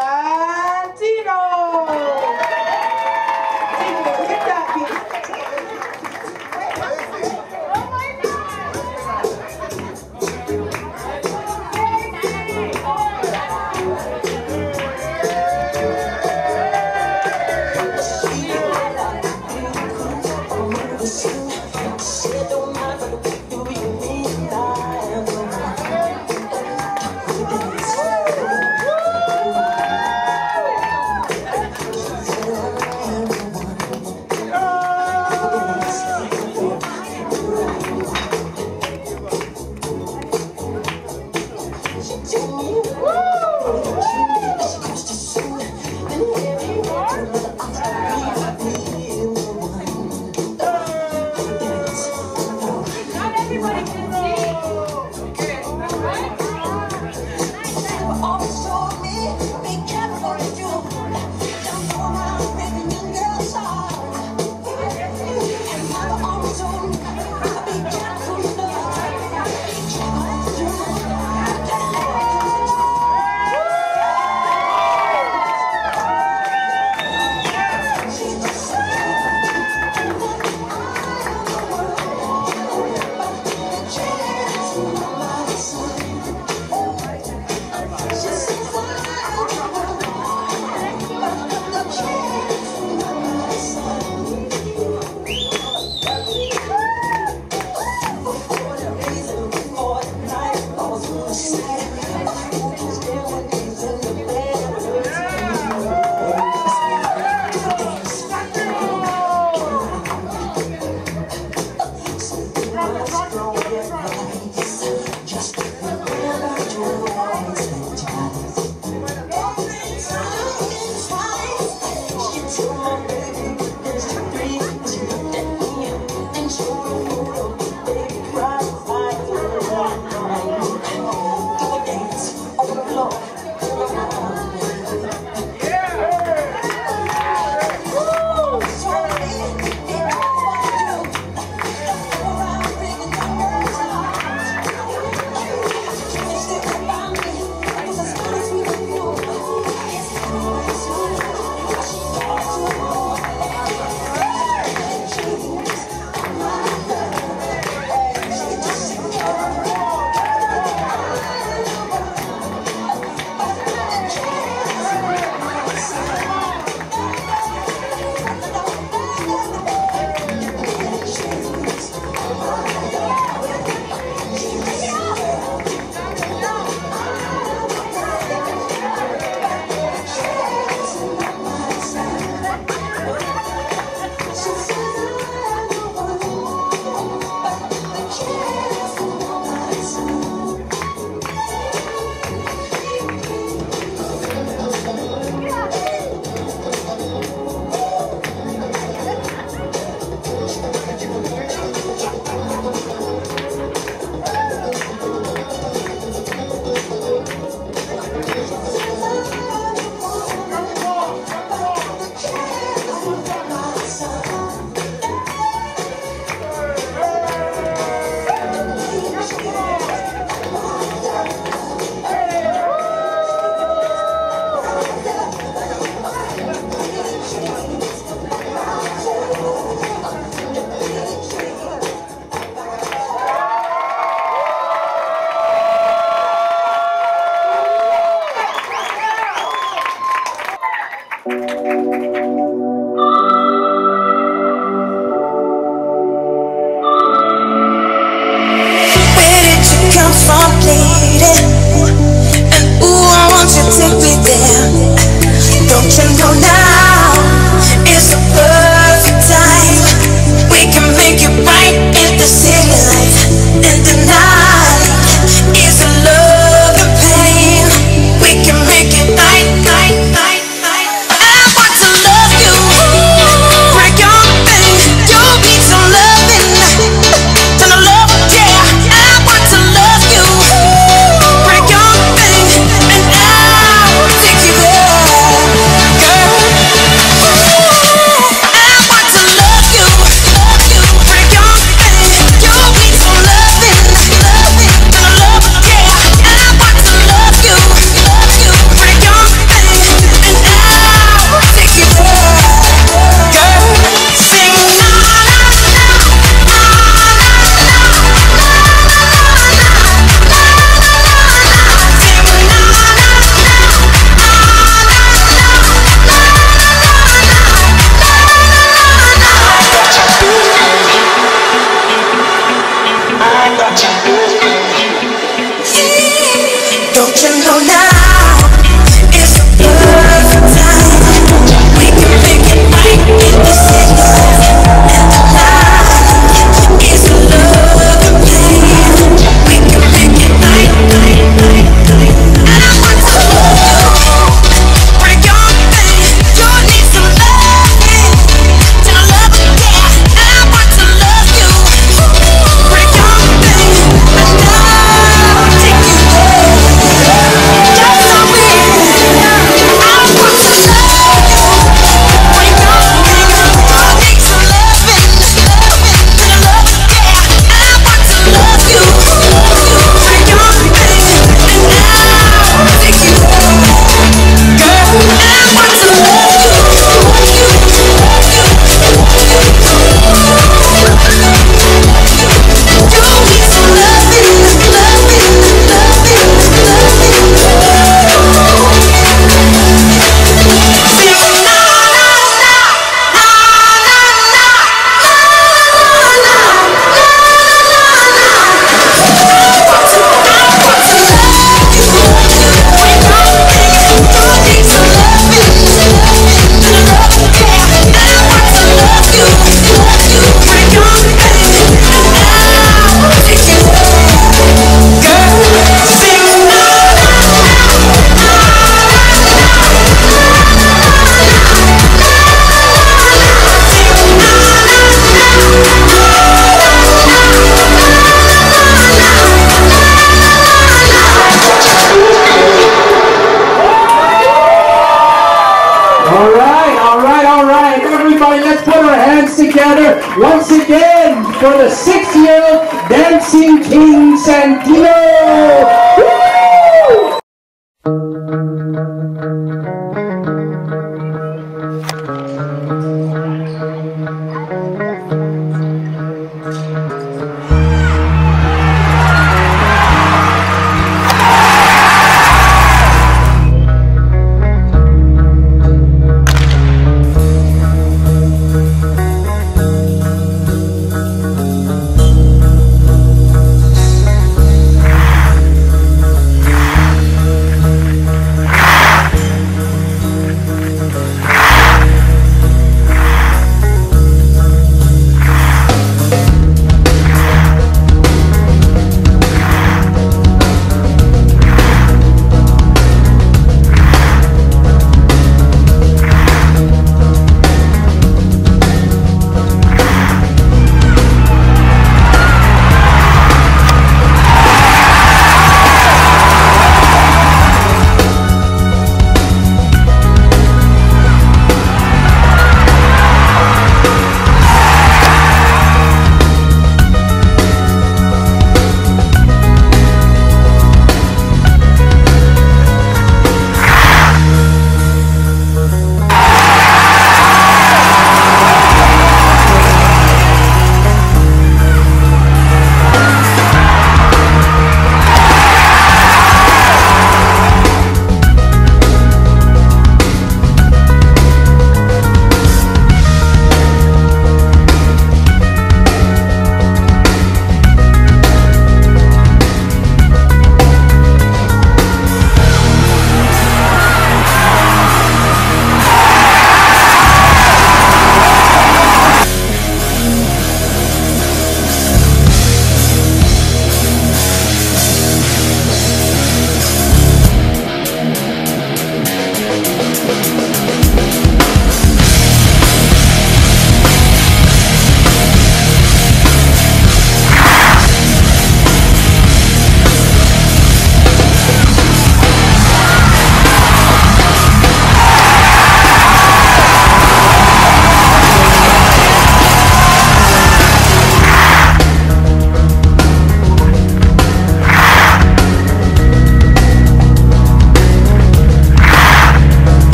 I for the six-year-old Dancing King Santino!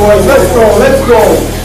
Boys. Let's go. Let's go.